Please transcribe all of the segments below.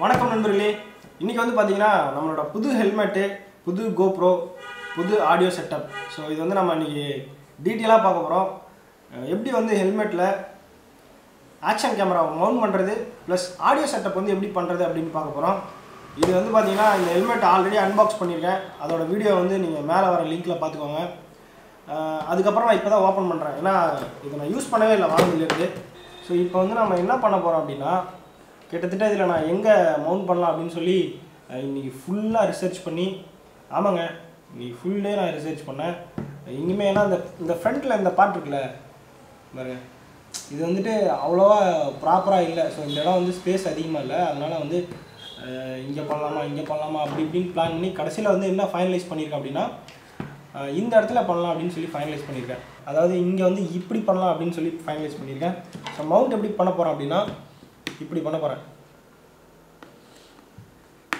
வணக்கம் நண்பர்களே. இன்றைக்கி வந்து பார்த்தீங்கன்னா நம்மளோட புது ஹெல்மெட்டு புது கோப்ரோ புது ஆடியோ செட்டப் ஸோ இது வந்து நம்ம இன்றைக்கி டீட்டெயிலாக பார்க்க போகிறோம் எப்படி வந்து ஹெல்மெட்டில் ஆக்ஷன் கேமரா மவுண்ட் பண்ணுறது ப்ளஸ் ஆடியோ செட்டப் வந்து எப்படி பண்ணுறது அப்படின்னு பார்க்க போகிறோம் இது வந்து பார்த்தீங்கன்னா இந்த ஹெல்மெட் ஆல்ரெடி அன்பாக்ஸ் பண்ணியிருக்கேன் அதோட வீடியோ வந்து நீங்கள் மேலே வர லிங்க்கில் பார்த்துக்கோங்க. அதுக்கப்புறம் நான் இப்போ தான் ஓப்பன் பண்ணுறேன் ஏன்னா இதை நான் யூஸ் பண்ணவே இல்லை வாங்கிலேருந்து ஸோ இப்போ வந்து நம்ம என்ன பண்ண போகிறோம் அப்படின்னா கிட்டத்தட்ட இதில் நான் எங்கே மவுண்ட் பண்ணலாம் அப்படின்னு சொல்லி இன்றைக்கி ஃபுல்லாக ரிசர்ச் பண்ணி ஆமாங்க இன்னைக்கு ஃபுல் டே நான் ரிசர்ச் பண்ணேன். எங்கேயுமே ஏன்னா இந்த இந்த ஃப்ரண்ட்டில் இந்த பார்ட் இருக்குல்ல பாருங்க. இது வந்துட்டு அவ்வளோவா ப்ராப்பராக இல்லை. ஸோ இந்த இடம் வந்து ஸ்பேஸ் அதிகமாக இல்லை. அதனால் வந்து இங்கே பண்ணலாமா இங்கே பண்ணலாமா அப்படி இப்படின்னு பிளான் பண்ணி கடைசியில் வந்து என்ன ஃபைனலைஸ் பண்ணியிருக்கேன் அப்படின்னா இந்த இடத்துல பண்ணலாம் அப்படின்னு சொல்லி ஃபைனலைஸ் பண்ணியிருக்கேன். அதாவது இங்கே வந்து இப்படி பண்ணலாம் அப்படின்னு சொல்லி ஃபைனலைஸ் பண்ணியிருக்கேன். ஸோ மவுண்ட் எப்படி பண்ண போகிறோம் அப்படின்னா இப்படி பண்ண போகிறேன்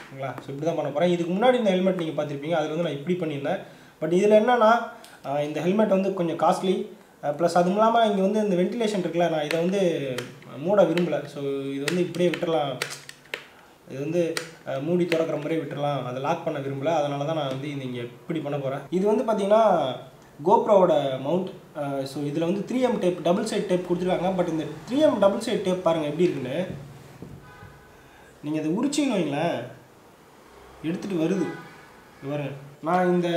ஓகேங்களா? ஸோ இப்படி தான் பண்ண போகிறேன் இதுக்கு முன்னாடி இந்த ஹெல்மெட் நீங்கள் பார்த்துருப்பீங்க. அதில் வந்து நான் இப்படி பண்ணியிருந்தேன். பட் இதில் என்னன்னா இந்த ஹெல்மெட் வந்து கொஞ்சம் காஸ்ட்லி ப்ளஸ் அதுவும் இல்லாமல் இங்கே வந்து இந்த வென்டிலேஷன் இருக்குல்ல நான் இதை வந்து மூட விரும்பலை. ஸோ இது வந்து இப்படியே விட்டுறலாம். இது வந்து மூடி திறக்கிற மாதிரி விட்டுடலாம் அதை லாக் பண்ண விரும்பல. அதனால தான் நான் வந்து இந்த இங்கே இப்படி பண்ண போகிறேன் இது வந்து பார்த்திங்கன்னா கோப்ரோவோட மவுண்ட் ஸோ இதில் வந்து three M tape double side tape கொடுத்துருக்காங்க. பட் இந்த three M double side tape பாருங்கள் எப்படி இருக்குன்னு? நீங்கள் அதை உரிச்சிங்கன்னு வைங்களேன். எடுத்துகிட்டு வருது. இங்க பாருங்க. நான் இந்த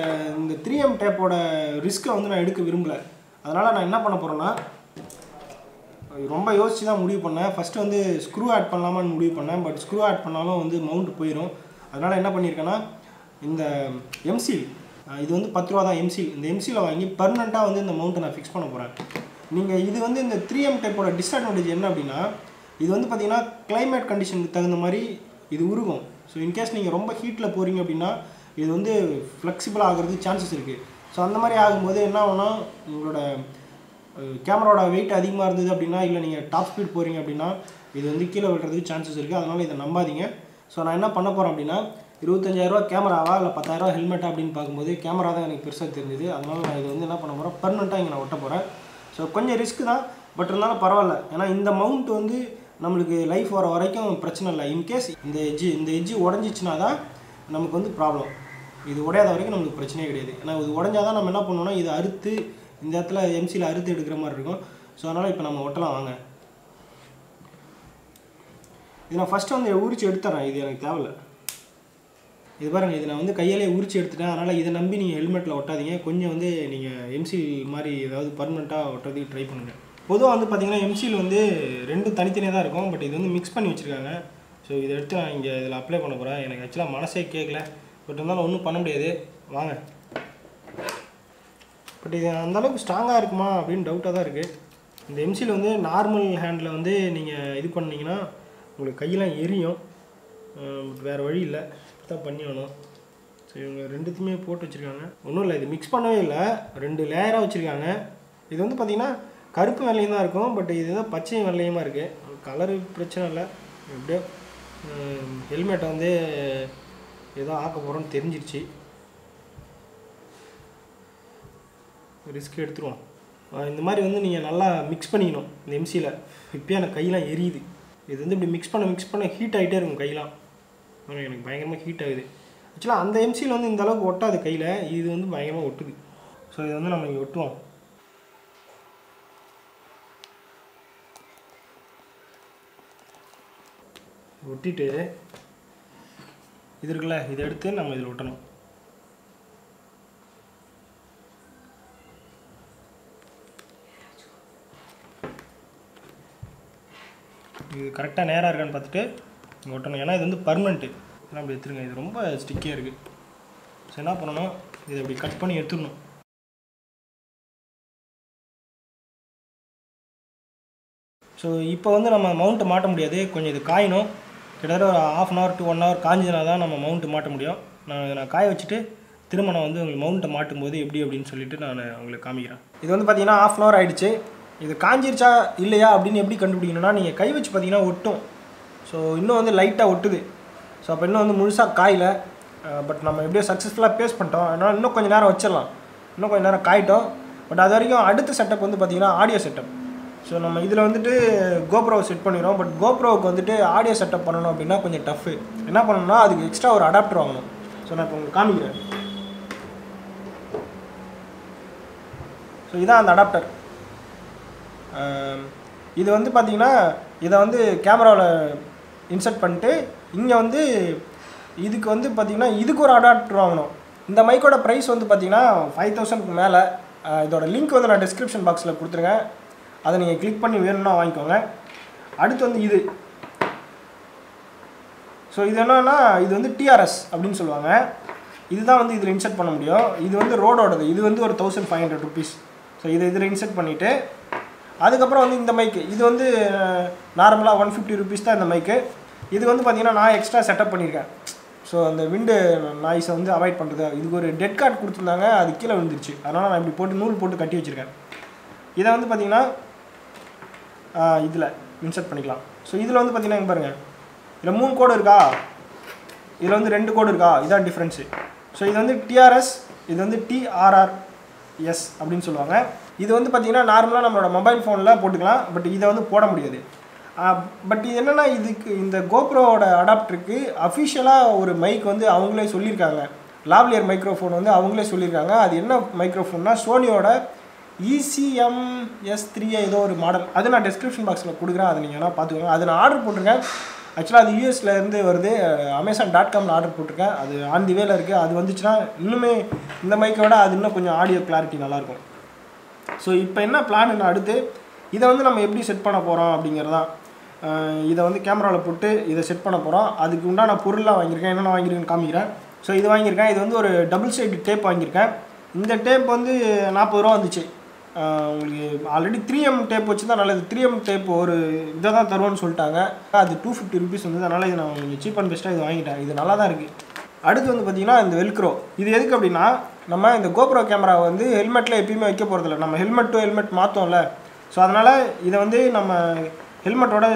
இந்த த்ரீ எம் டேப்போட ரிஸ்க்கை வந்து நான் எடுக்க விரும்பல. அதனால் நான் என்ன பண்ண போகிறேன்னா ரொம்ப யோசித்து தான் முடிவு பண்ணேன். ஃபஸ்ட்டு வந்து ஸ்க்ரூ ஆட் பண்ணலாமான்னு முடிவு பண்ணேன். பட் ஸ்க்ரூ ஆட் பண்ணாலும் வந்து மவுண்ட் போயிடும் அதனால் என்ன பண்ணியிருக்கேன்னா இந்த எம்சில் இது வந்து பத்து ரூபா தான் எம்சில் இந்த எம்சியில் வாங்கி பர்மனெண்ட்டாக வந்து இந்த மவுண்ட்டை நான் ஃபிக்ஸ் பண்ண போகிறேன் நீங்கள் இது வந்து இந்த த்ரீ எம் டைப்போட டிஸ்அட்வான்டேஜ் என்ன அப்படின்னா இது வந்து பார்த்தீங்கன்னா கிளைமேட் கண்டிஷனுக்கு தகுந்த மாதிரி இது உருகும். ஸோ இன்கேஸ் நீங்கள் ரொம்ப ஹீட்டில் போகிறீங்க அப்படின்னா இது வந்து ஃப்ளெக்சிபிள் ஆகிறதுக்கு சான்சஸ் இருக்குது ஸோ அந்த மாதிரி ஆகும்போது என்ன ஆகும்னா உங்களோட கேமராவோட வெயிட் அதிகமாக இருந்தது அப்படின்னா இல்லை நீங்கள் டாப் ஸ்பீட் போகிறீங்க அப்படின்னா இது வந்து கீழே விழுறதுக்கு சான்சஸ் இருக்குது அதனால் இதை நம்பாதீங்க. ஸோ நான் என்ன பண்ண போகிறேன் அப்படின்னா இருபத்தஞ்சாயிரரூவா கேமராவா இல்லை பத்தாயிரரூவா ஹெல்மெட்டா அப்படின்னு பார்க்கும்போது கேமரா தான் எனக்கு பெருசாக தெரிஞ்சுது. அதனால் நான் இது வந்து என்ன பண்ண போகிறேன் பர்மனெண்ட்டாக இங்கே நான் ஒட்ட போகிறேன் ஸோ கொஞ்சம் ரிஸ்க் தான் பட் இருந்தாலும் பரவாயில்ல. ஏன்னா இந்த மவுண்ட் வந்து நம்மளுக்கு லைஃப் வர வரைக்கும் பிரச்சனை இல்லை. இன்கேஸ் இந்த எஜ்ஜு இந்த எஜ்ஜு உடஞ்சிச்சுனா தான் நமக்கு வந்து ப்ராப்ளம் இது உடையாத வரைக்கும் நம்மளுக்கு பிரச்சனையே கிடையாது. ஏன்னா இது உடஞ்சாதான் நம்ம என்ன பண்ணணும்னா இதை அறுத்து இந்த இடத்துல எம்சியில் அறுத்து எடுக்கிற மாதிரி இருக்கும். ஸோ அதனால் இப்போ நம்ம ஒட்டலாம் வாங்க. இது நான் ஃபஸ்ட்டு வந்து உரிச்சு எடுத்துறேன். இது எனக்கு தேவையில்ல. இது பாருங்க இது நான் வந்து கையாலே உரிச்சு எடுத்துட்டேன். அதனால் இதை நம்பி நீங்கள் ஹெல்மெட்டில் ஒட்டாதீங்க. கொஞ்சம் வந்து நீங்கள் எம்சில் மாதிரி ஏதாவது பர்மனெண்ட்டாக ஒட்டுறதுக்கு ட்ரை பண்ணுங்கள் பொதுவாக வந்து பார்த்தீங்கன்னா எம்சியில் வந்து ரெண்டும் தனித்தனியாக தான் இருக்கும். பட் இது வந்து மிக்ஸ் பண்ணி வச்சுருக்காங்க. ஸோ இதை எடுத்து நான் இங்கே இதில் அப்ளை பண்ண போகிறேன் எனக்கு ஆக்சுவலாக மனசே கேட்கல பட் இருந்தாலும் ஒன்றும் பண்ண முடியாது. வாங்க. பட் இது அந்த அளவுக்கு ஸ்ட்ராங்காக இருக்குமா அப்படின்னு டவுட்டாக தான் இருக்குது இந்த எம்சியில் வந்து நார்மல் ஹேண்டில் வந்து நீங்கள் இது பண்ணிங்கன்னா உங்களுக்கு கையெல்லாம் எரியும். வேறு வழி இல்லை. தான் பண்ணி வேணும் ஸோ இவங்க ரெண்டுத்தையுமே போட்டு வச்சுருக்காங்க. ஒன்றும் இல்லை இது மிக்ஸ் பண்ணவே இல்லை. ரெண்டு லேயராக வச்சுருக்காங்க. இது வந்து பார்த்திங்கன்னா கருப்பு வெள்ளையும் தான் இருக்கும். பட் இது தான் பச்சையும் வெள்ளையுமா இருக்குது கலரு பிரச்சனை இல்லை. எப்படியோ ஹெல்மெட்டை வந்து ஏதோ ஆக்க போகிறோன்னு தெரிஞ்சிருச்சு. ரிஸ்க் எடுத்துருவோம். இந்த மாதிரி வந்து நீங்கள் நல்லா மிக்ஸ் பண்ணிக்கணும். இந்த எம்சியில் இப்போயே எனக்கு கையெல்லாம் எரியுது. இது வந்து இப்படி மிக்ஸ் பண்ண மிக்ஸ் பண்ண ஹீட் ஆகிட்டே இருக்கும் கையெல்லாம். எனக்கு பயங்கரமாக ஹீட் ஆகுது. ஆக்சுவலாக அந்த எம்சியில் வந்து இந்த அளவுக்கு ஒட்டாது கையில். இது வந்து பயங்கரமாக ஒட்டுது. ஸோ இதை வந்து நம்ம இங்கே ஒட்டுவோம். ஒட்டிட்டு இது இருக்குல்ல இதை எடுத்து நம்ம இதில் ஒட்டணும். இது கரெக்டாக நேராக இருக்கான்னு பார்த்துட்டு ஒட்டணும் ஏன்னா இது வந்து பர்மனெண்ட்டு ஏன்னா அப்படி எடுத்துருங்க. இது ரொம்ப ஸ்டிக்கியாக இருக்குது ஸோ என்ன பண்ணணும்? இதை அப்படி கட் பண்ணி எடுத்துடணும். ஸோ இப்போ வந்து நம்ம மவுண்ட்டை மாட்ட முடியாது. கொஞ்சம் இது காயணும். கிட்டத்தட்ட ஒரு half an hour to one hour காஞ்சதுனா தான் நம்ம மவுண்ட்டு மாட்ட முடியும். நான் இதை நான் காய வச்சுட்டு திரும்ப நான் வந்து உங்களுக்கு மவுண்ட்டை மாட்டும் போது எப்படி அப்படின்னு சொல்லிட்டு நான் உங்களுக்கு காமிக்கிறேன். இது வந்து பார்த்தீங்கன்னா ஆஃப் அன் ஹவர் ஆகிடுச்சு இது காஞ்சிருச்சா இல்லையா அப்படின்னு எப்படி கண்டுபிடிக்கணும்னா நீங்கள் கை வச்சு பார்த்தீங்கன்னா ஒட்டும். ஸோ இன்னும் வந்து லைட்டாக ஒட்டுது. ஸோ அப்போ இன்னும் வந்து முழுசாக காயில. பட் நம்ம எப்படியோ சக்ஸஸ்ஃபுல்லாக பேஸ் பண்ணிட்டோம். அதனால் இன்னும் கொஞ்சம் நேரம் வச்சிடலாம். இன்னும் கொஞ்சம் நேரம் காயிட்டோம். பட் அது வரைக்கும் அடுத்த செட்டப் வந்து பார்த்தீங்கன்னா ஆடியோ செட்டப் ஸோ நம்ம இதில் வந்துட்டு கோப்ரோவை செட் பண்ணிடுறோம். பட் கோப்ரோவுக்கு வந்துட்டு ஆடியோ செட்டப் பண்ணணும் அப்படின்னா கொஞ்சம் டஃப்பு என்ன பண்ணணும்னா அதுக்கு எக்ஸ்ட்ரா ஒரு அடாப்டர் வாங்கணும். ஸோ நான் இப்போ உங்களுக்கு காமிக்கிறேன். ஸோ இதான் அந்த அடாப்டர் இது வந்து பார்த்தீங்கன்னா இதை வந்து கேமராவில் இன்சர்ட் பண்ணிட்டு இங்கே வந்து இதுக்கு வந்து பார்த்திங்கன்னா இதுக்கு ஒரு அடாப்டர் வாங்கணும் இந்த மைக்கோட ப்ரைஸ் வந்து பார்த்தீங்கன்னா ஃபைவ் தௌசண்ட்க்கு மேலே. இதோட லிங்க் வந்து நான் டிஸ்கிரிப்ஷன் பாக்ஸில் கொடுத்துருங்க அதை நீங்கள் கிளிக் பண்ணி வேணும்னா வாங்கிக்கோங்க. அடுத்து வந்து இது. ஸோ இது என்னன்னா இது வந்து டிஆர்எஸ் அப்படின்னு சொல்லுவாங்க. இதுதான் வந்து இதில் இன்சர்ட் பண்ண முடியும். இது வந்து ரோடோடது இது வந்து ஒரு thousand five hundred rupees so இதை இதில் இன்சர்ட் பண்ணிவிட்டு அதுக்கப்புறம் வந்து இந்த மைக்கு இது வந்து நார்மலாக ஒன் ஃபிஃப்டி ருபீஸ் தான் இந்த மைக்கு இது வந்து பார்த்திங்கன்னா நான் எக்ஸ்ட்ரா செட்டப் பண்ணியிருக்கேன் ஸோ அந்த விண்டு நாய்ஸை வந்து அவாய்ட் பண்ணுறது இதுக்கு ஒரு டெட் கார்டு கொடுத்துருந்தாங்க. அது கீழே விழுந்துருச்சு. அதனால் நான் இப்படி போட்டு நூல் போட்டு கட்டி வச்சுருக்கேன். இதை வந்து பார்த்திங்கன்னா இதில் இன்சர்ட் பண்ணிக்கலாம். ஸோ இதில் வந்து பார்த்திங்கன்னா எங்கே பாருங்கள் இதில் மூணு கோடு இருக்கா? இதில் வந்து ரெண்டு கோடு இருக்கா? இதான் டிஃப்ரென்ஸு ஸோ இது வந்து டிஆர்எஸ் இது வந்து டிஆர்ஆர்எஸ் அப்படின்னு சொல்லுவாங்க. இது வந்து பார்த்திங்கன்னா நார்மலாக நம்மளோட மொபைல் ஃபோனில் போட்டுக்கலாம். பட் இதை வந்து போட முடியாது. பட் இது என்னென்னா இதுக்கு இந்த கோப்ரோவோட அடாப்டருக்கு அஃபிஷியலாக ஒரு மைக் வந்து அவங்களே சொல்லியிருக்காங்க. லாவ்லியர் மைக்ரோஃபோன் வந்து அவங்களே சொல்லியிருக்காங்க. அது என்ன மைக்ரோஃபோன்னா சோனியோட இசிஎம்எஸ் த்ரீ ஏதோ ஒரு மாடல் அது நான் டிஸ்கிரிப்ஷன் பாக்ஸில் கொடுக்குறேன். அதை நீங்கள் வேணால் பார்த்துக்கோங்க. அது நான் ஆர்டர் போட்டிருக்கேன். ஆக்சுவலாக அது யூஎஸ்லேருந்து வருது. அமேசான் டாட் காமில் ஆர்டர் போட்டிருக்கேன். அது ஆன் தி வேல இருக்குது அது வந்துச்சுன்னா இன்னுமே இந்த மைக்கை விட அது இன்னும் கொஞ்சம் ஆடியோ கிளாரிட்டி நல்லாயிருக்கும் ஸோ இப்போ என்ன பிளான் அடுத்து? இதை வந்து நம்ம எப்படி செட் பண்ண போகிறோம் அப்படிங்கிறதான். இதை வந்து கேமராவில் போட்டு இதை செட் பண்ண போகிறோம் அதுக்கு உண்டான பொருளாக வாங்கியிருக்கேன். என்னென்ன வாங்கியிருக்கேன்னு காமிக்கிறேன். ஸோ இது வாங்கியிருக்கேன். இது வந்து ஒரு டபுள் சைடு டேப் வாங்கியிருக்கேன். இந்த டேப் வந்து நாற்பது ரூபா வந்துச்சு. உங்களுக்கு ஆல்ரெடி த்ரீ எம் டேப் வச்சு தான் நல்லது த்ரீ எம் டேப் ஒரு இதை தான் தருவோன்னு சொல்லிட்டாங்க. அது டூ ஃபிஃப்டி ருபீஸ் வந்து அதனால் இதை நான் சீப் அண்ட் பெஸ்ட்டாக இது வாங்கிட்டேன். இது நல்லா தான் இருக்குது அடுத்து வந்து பார்த்திங்கன்னா இந்த வெல்க்ரோ இது எதுக்கு அப்படின்னா நம்ம இந்த கோப்ரோ கேமரா வந்து ஹெல்மெட்டில் எப்பயுமே வைக்க போகிறதில்ல நம்ம ஹெல்மெட் டு ஹெல்மெட் மாற்றோம்ல ஸோ அதனால் இதை வந்து நம்ம ஹெல்மெட்டோட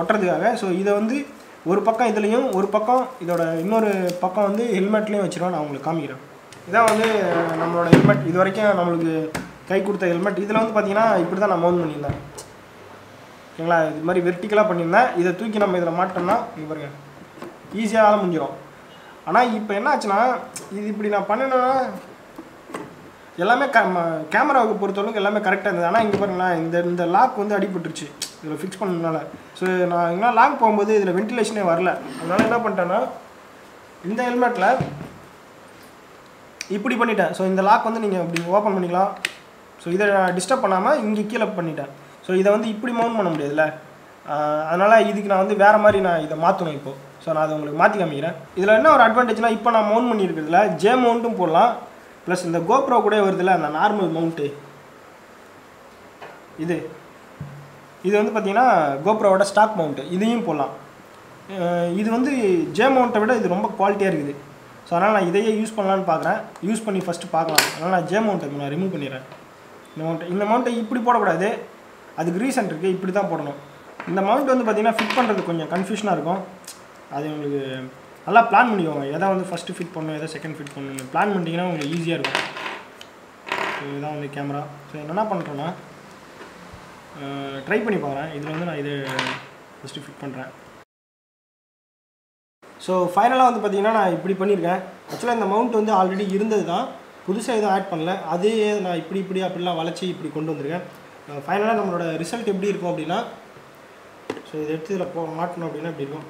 ஒட்டுறதுக்காக ஸோ இதை வந்து ஒரு பக்கம் இதுலேயும் ஒரு பக்கம் இதோட இன்னொரு பக்கம் வந்து ஹெல்மெட்லேயும் வச்சுருவோம் நான் உங்களுக்கு காமிக்கிறேன். இதான் வந்து நம்மளோட ஹெல்மெட் இது வரைக்கும் நம்மளுக்கு கை கொடுத்த ஹெல்மெட் இதில் வந்து பார்த்தீங்கன்னா இப்படி தான் நான் மவுண்ட் பண்ணியிருந்தேன். ஓகேங்களா இது மாதிரி வெர்டிக்கலாக பண்ணியிருந்தேன். இதை தூக்கி நம்ம இதில் மாட்டோம்னா இங்கே பாருங்க. ஈஸியாக முடிஞ்சிடும் ஆனால் இப்போ என்ன ஆச்சுன்னா இது இப்படி நான் பண்ணினேன்னா எல்லாமே க கேமராவுக்கு பொறுத்தளவுக்கு எல்லாமே கரெக்டாக இருந்தது. ஆனால் இங்கே பாருங்களேன் இந்த இந்த லாக் வந்து அடிபட்டுருச்சு. இதில் ஃபிக்ஸ் பண்ணதுனால. ஸோ நான் எங்கன்னா லாக் போகும்போது இதில் வென்டிலேஷனே வரல. அதனால் என்ன பண்ணிட்டேன்னா இந்த ஹெல்மெட்டில் இப்படி பண்ணிட்டேன். ஸோ இந்த லாக் வந்து நீங்கள் இப்படி ஓப்பன் பண்ணிக்கலாம். ஸோ இதை டிஸ்டர்ப் பண்ணாமல் இங்கே கீழே பண்ணிட்டேன். ஸோ இதை வந்து இப்படி மவுண்ட் பண்ண முடியாதுல்ல? அதனால் இதுக்கு நான் வந்து வேறு மாதிரி நான் இதை மாற்றணும் இப்போது ஸோ நான் அதை உங்களுக்கு மாற்றி காமிக்கிறேன். இதில் என்ன ஒரு அட்வான்டேஜ்னால் இப்போ நான் மவுண்ட் பண்ணியிருக்கிறதுல ஜே மவுண்ட்டும் போடலாம். ப்ளஸ் இந்த கோப்ரோ கூட வருதுல அந்த நார்மல் மவுண்ட்டு இது. இது வந்து பார்த்தீங்கன்னா கோப்ரோவோட ஸ்டாக் மவுண்ட்டு இதையும் போடலாம். இது வந்து ஜே மவுண்ட்டை விட இது ரொம்ப குவாலிட்டியாக இருக்குது. ஸோ அதனால் நான் இதையே யூஸ் பண்ணலான்னு பார்க்குறேன் யூஸ் பண்ணி ஃபஸ்ட்டு பார்க்கலாம் அதனால் நான் ஜே மவுண்ட்டை நான் ரிமூவ் பண்ணிடுறேன். இந்த மவுண்ட்டை இந்த மவுண்ட்டை இப்படி போடக்கூடாது. அதுக்கு ரீசன் இருக்குது இப்படி தான் போடணும். இந்த மவுண்ட் வந்து பார்த்திங்கன்னா ஃபிட் பண்ணுறது கொஞ்சம் கன்ஃபியூஷனாக இருக்கும். அது உங்களுக்கு நல்லா பிளான் பண்ணிக்கோங்க. எதை வந்து ஃபஸ்ட்டு ஃபிட் பண்ணணும் எதை செகண்ட் ஃபிட் பண்ணணும் பிளான் பண்ணிட்டீங்கன்னா உங்களுக்கு ஈஸியாக இருக்கும். ஸோ இதுதான் வந்து கேமரா ஸோ என்னென்ன பண்ணுறேன்னா ட்ரை பண்ணி பார்க்குறேன் இதில் வந்து நான் இது ஃபஸ்ட்டு ஃபிட் பண்ணுறேன் ஸோ ஃபைனலாக வந்து பார்த்திங்கன்னா நான் இப்படி பண்ணியிருக்கேன் ஆக்சுவலாக இந்த மவுண்ட் வந்து ஆல்ரெடி இருந்தது தான் புதுசாக எதுவும் ஆட் பண்ணல. அதே நான் இப்படி இப்படி அப்படிலாம் வளைச்சி இப்படி கொண்டு வந்திருக்கேன். ஃபைனலாக நம்மளோட ரிசல்ட் எப்படி இருக்கும் அப்படின்னா ஸோ இதை எடுத்து இதில் போ மாட்டணும் அப்படின்னா இப்படி இருக்கும்.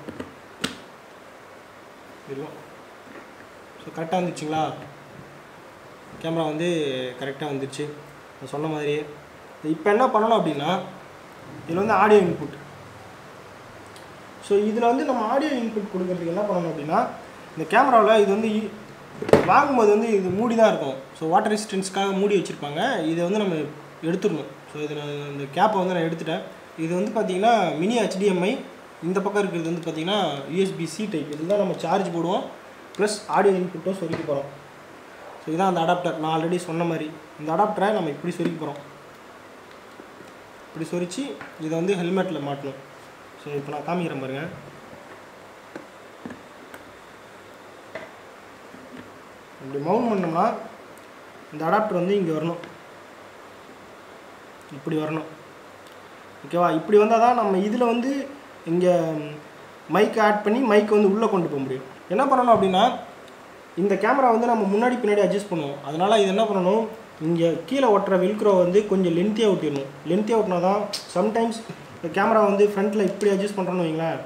இருக்கும் ஸோ கரெக்டாக வந்துச்சுங்களா? கேமரா வந்து கரெக்டாக வந்துருச்சு நான் சொன்ன மாதிரியே. இப்போ என்ன பண்ணணும் அப்படின்னா இதில் வந்து ஆடியோ இன்புட் ஸோ இதில் வந்து நம்ம ஆடியோ இன்புட் கொடுக்கறதுக்கு என்ன பண்ணணும் அப்படின்னா இந்த கேமராவில் இது வந்து வாங்கும்போது வந்து இது மூடி தான் இருக்கும். ஸோ வாட்டர் ரெசிஸ்டன்ஸ்க்காக மூடி வச்சுருப்பாங்க. இதை வந்து நம்ம எடுத்துடணும். ஸோ இதில் நான் இந்த கேப்பை வந்து நான் எடுத்துட்டேன். இது வந்து பார்த்திங்கன்னா மினி ஹெச்டிஎம்ஐ இந்த பக்கம் இருக்கிறது வந்து பார்த்திங்கன்னா யூஎஸ்பி சி டைப் இதில் தான் நம்ம சார்ஜ் போடுவோம் ப்ளஸ் ஆடியோ இன்புட்டும் சொருக்கி போகிறோம் ஸோ இதான் அந்த அடாப்டர் நான் ஆல்ரெடி சொன்ன மாதிரி. இந்த அடாப்டரை நம்ம இப்படி சொருக்கி போகிறோம் இப்படி சொரித்து இதை வந்து ஹெல்மெட்டில் மாட்டணும். ஸோ இப்போ நான் காமிக்கிறேன் பாருங்கள் இப்படி மவுண்ட் பண்ணோம்னா இந்த அடாப்டர் வந்து இங்கே வரணும். இப்படி வரணும். ஓகேவா இப்படி வந்தால் தான் நம்ம இதில் வந்து இங்கே மைக் ஆட் பண்ணி மைக் வந்து உள்ளே கொண்டு போக முடியும். என்ன பண்ணணும் அப்படின்னா இந்த கேமரா வந்து நம்ம முன்னாடி பின்னாடி அட்ஜஸ்ட் பண்ணுவோம். அதனால் இது என்ன பண்ணணும்? இங்கே கீழே ஒட்டுற வில்க்ரோ வந்து கொஞ்சம் லென்த்தியாக ஒட்டிடணும். லென்த்தியாக ஒட்டினா தான் சம்டைம்ஸ் இந்த கேமரா வந்து ஃப்ரண்ட்டில் இப்படி அட்ஜஸ்ட் பண்ணுறோன்னு வைங்களேன்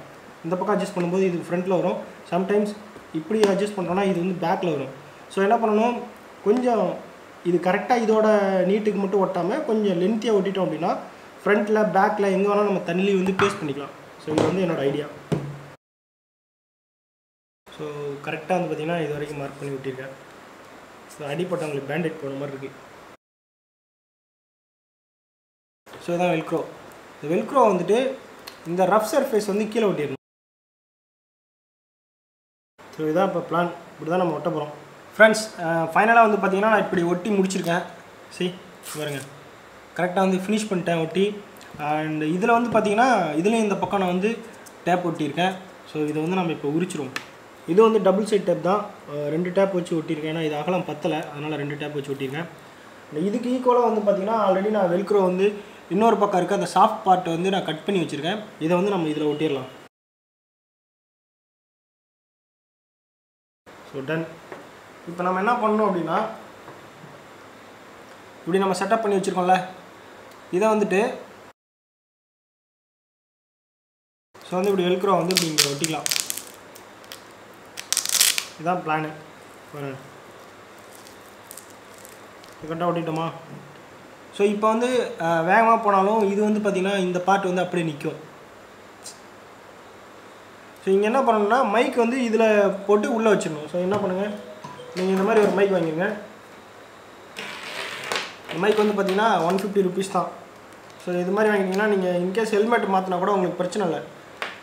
இந்த பக்கம் அட்ஜஸ்ட் பண்ணும்போது இது ஃப்ரண்ட்டில் வரும். சம்டைம்ஸ் இப்படி அட்ஜஸ்ட் பண்ணுறோன்னா இது வந்து பேக்கில் வரும். ஸோ என்ன பண்ணணும்? கொஞ்சம் இது கரெக்டாக இதோட நீட்டுக்கு மட்டும் ஒட்டாமல் கொஞ்சம் லென்த்தியாக ஒட்டிட்டோம் அப்படின்னா ஃப்ரண்ட்டில் பேக்கில் எங்கே வேணாலும் நம்ம தண்ணி வந்து பேஸ்ட் பண்ணிக்கலாம். ஸோ இது வந்து என்னோட ஐடியா ஸோ கரெக்டாக வந்து பார்த்திங்கன்னா இது வரைக்கும் மார்க் பண்ணி விட்டிருக்கேன். ஸோ அடிப்பட்டவங்களுக்கு பேண்டேட் போன மாதிரி இருக்குது ஸோ இதான் வெல்க்ரோ இந்த வெல்க்ரோ வந்துட்டு இந்த ரஃப் சர்ஃபேஸ் வந்து கீழே ஒட்டிடணும். ஸோ இதான் இப்போ பிளான் இப்படி தான் நம்ம ஒட்ட போகிறோம் ஃப்ரெண்ட்ஸ் ஃபைனலாக வந்து பார்த்தீங்கன்னா நான் இப்படி ஒட்டி முடிச்சிருக்கேன். சரி பாருங்க. கரெக்டாக வந்து ஃபினிஷ் பண்ணிட்டேன் ஒட்டி. அண்ட் இதில் வந்து பார்த்தீங்கன்னா இதுலேயும் இந்த பக்கம் நான் வந்து டேப் ஒட்டியிருக்கேன். ஸோ இதை வந்து நம்ம இப்போ உரிச்சிருவோம். இது வந்து டபுள் சைட் டேப் தான். ரெண்டு டேப் வச்சு ஒட்டியிருக்கேன். ஏன்னா இது அகலம் பத்தலை. அதனால் ரெண்டு டேப் வச்சு ஒட்டியிருக்கேன். இதுக்கு ஈக்குவலாக வந்து பார்த்தீங்கன்னா ஆல்ரெடி நான் வெல்க்ரோ வந்து இன்னொரு பக்கம் இருக்க அந்த சாஃப்ட் பார்ட் வந்து நான் கட் பண்ணி வச்சுருக்கேன். இதை வந்து நம்ம இதில் ஒட்டிடலாம் ஸோ டன் இப்போ நம்ம என்ன பண்ணோம் அப்படின்னா இப்படி நம்ம செட்டப் பண்ணி வச்சுருக்கோம்ல. இதை வந்துட்டு ஸோ வந்து இப்படி வெல்க்ரோ வந்து இப்படி இங்கே ஒட்டிக்கலாம். இதுதான் பிளானு ஒரு கரெக்டாக ஒட்டிட்டோமா? ஸோ இப்போ வந்து வேகமாக போனாலும் இது வந்து பார்த்திங்கன்னா இந்த பார்ட் வந்து அப்படியே நிற்கும் ஸோ இங்கே என்ன பண்ணணும்னா மைக் வந்து இதில் போட்டு உள்ளே வச்சிடணும். ஸோ என்ன பண்ணுங்கள் நீங்கள் இந்த மாதிரி ஒரு மைக் வாங்கிடுங்க இந்த மைக் வந்து பார்த்தீங்கன்னா ஒன் ஃபிஃப்டி ருபீஸ் தான். ஸோ இது மாதிரி வாங்கிட்டிங்கன்னா நீங்கள் இன்கேஸ் ஹெல்மெட் மாற்றினா கூட உங்களுக்கு பிரச்சனை இல்லை.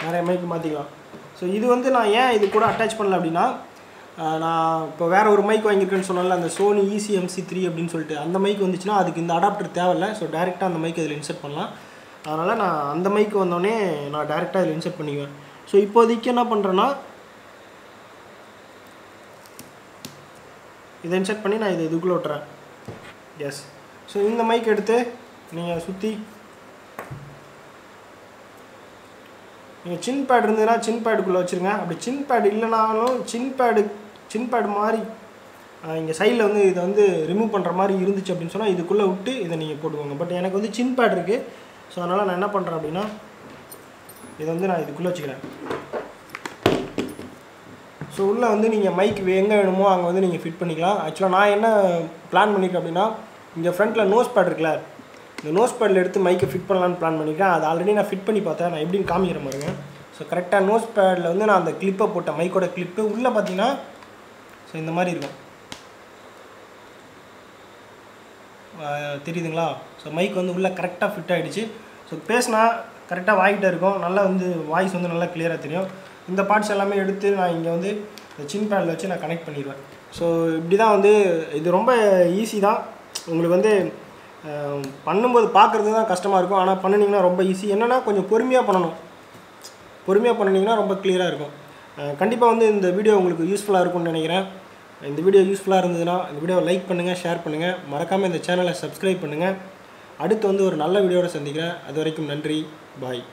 நிறைய மைக்கு மாற்றிக்கலாம் ஸோ இது வந்து நான் ஏன் இது கூட அட்டாச் பண்ணல அப்படின்னா நான் இப்போ வேறு ஒரு மைக் வாங்கியிருக்கேன்னு சொன்னால அந்த சோனி இசிஎம்சி த்ரீ அப்படின்னு சொல்லிட்டு. அந்த மைக் வந்துச்சுன்னா அதுக்கு இந்த அடாப்டர் தேவையில்லை. ஸோ டேரெக்டாக அந்த மைக் அதில் இன்சர்ட் பண்ணலாம். அதனால் நான் அந்த மைக் வந்தோடனே நான் டேரெக்டாக இதில் இன்சர்ட் பண்ணிக்குவேன். ஸோ இப்போதைக்கு என்ன பண்ணுறேன்னா இதை இன்சர்ட் பண்ணி நான் இதை இதுக்குள்ளே விட்டுறேன் எஸ் ஸோ இந்த மைக் எடுத்து நீங்கள் சுற்றி நீங்கள் சின் பேட் இருந்ததுன்னா சின் பேடுக்குள்ளே வச்சுருங்க. அப்படி சின் பேட் இல்லைனாலும் சின் பேடு சின் பேடு மாதிரி இங்கே சைடில் வந்து இதை வந்து ரிமூவ் பண்ணுற மாதிரி இருந்துச்சு அப்படின்னு சொன்னால் இதுக்குள்ளே விட்டு இதை நீங்கள் போட்டுக்கோங்க. பட் எனக்கு வந்து சின் பேட் இருக்குது ஸோ அதனால் நான் என்ன பண்ணுறேன் அப்படின்னா இதை வந்து நான் இதுக்குள்ளே வச்சுக்கிறேன். ஸோ உள்ளே வந்து நீங்கள் மைக் எங்கே வேணுமோ அங்கே வந்து நீங்கள் ஃபிட் பண்ணிக்கலாம். ஆக்சுவலாக நான் என்ன பிளான் பண்ணியிருக்கேன் அப்படின்னா இங்கே ஃப்ரண்ட்டில் நோஸ் பேட் இருக்குல்ல இந்த நோஸ் பேடில் எடுத்து மைக்கை ஃபிட் பண்ணலான்னு பிளான் பண்ணியிருக்கேன் அது ஆல்ரெடி நான் ஃபிட் பண்ணி பார்த்தேன். நான் எப்படின்னு காமிக்கிற பாருங்க. ஸோ கரெக்டாக நோஸ் பேடில் வந்து நான் அந்த கிளிப்பை போட்டேன் மைக்கோட கிளிப்பு உள்ளே பார்த்தீங்கன்னா ஸோ இந்த மாதிரி இருக்கும். தெரியுதுங்களா? ஸோ மைக் வந்து உள்ளே கரெக்டாக ஃபிட் ஆகிடுச்சு ஸோ பேசினா கரெக்டாக வாய்கிட்ட இருக்கும். நல்லா வந்து வாய்ஸ் வந்து நல்லா கிளியராக தெரியும். இந்த பார்ட்ஸ் எல்லாமே எடுத்து நான் இங்கே வந்து இந்த சின் பேடில் வச்சு நான் கனெக்ட் பண்ணிடுவேன் ஸோ இப்படி தான் வந்து இது ரொம்ப ஈஸி தான். உங்களுக்கு வந்து பண்ணும்போது பார்க்குறது தான் கஷ்டமாக இருக்கும். ஆனால் பண்ணினீங்கன்னா ரொம்ப ஈஸி என்னென்னா கொஞ்சம் பொறுமையாக பண்ணணும். பொறுமையாக பண்ணினீங்கன்னா ரொம்ப கிளியராக இருக்கும். கண்டிப்பாக வந்து இந்த வீடியோ உங்களுக்கு யூஸ்ஃபுல்லாக இருக்கும்னு நினைக்கிறேன். இந்த வீடியோ யூஸ்ஃபுல்லாக இருந்ததுன்னா இந்த வீடியோவை லைக் பண்ணுங்கள் ஷேர் பண்ணுங்கள் மறக்காமல் இந்த சேனலை சப்ஸ்கிரைப் பண்ணுங்கள் அடுத்து வந்து ஒரு நல்ல வீடியோவோட சந்திக்கிறேன். அது வரைக்கும் நன்றி. பாய்